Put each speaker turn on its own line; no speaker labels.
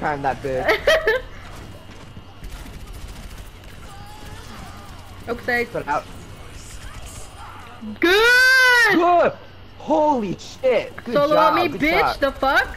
time that big.
okay.
Put out.
Good!
Good! Holy shit! Good
Solo
job,
on me,
good
bitch!
shot.
The fuck?